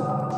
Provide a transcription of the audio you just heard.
you